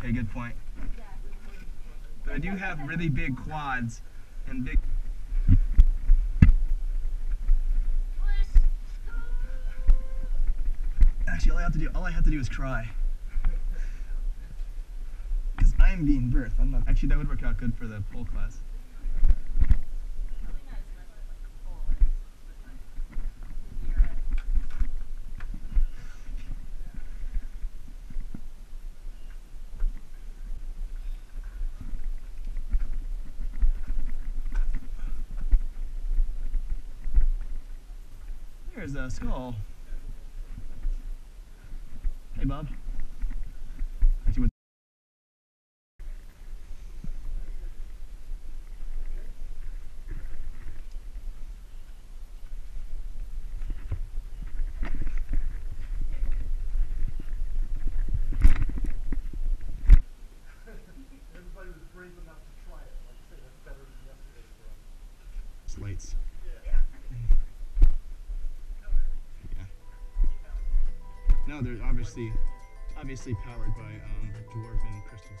Okay, good point. But I do have really big quads and big. Actually, all I have to do, all I have to do is cry. Because I'm being birthed. I'm not. Actually, that would work out good for the pole class. Here's a skull. Hey, Bob. No, they're obviously obviously powered by um, dwarven crystals.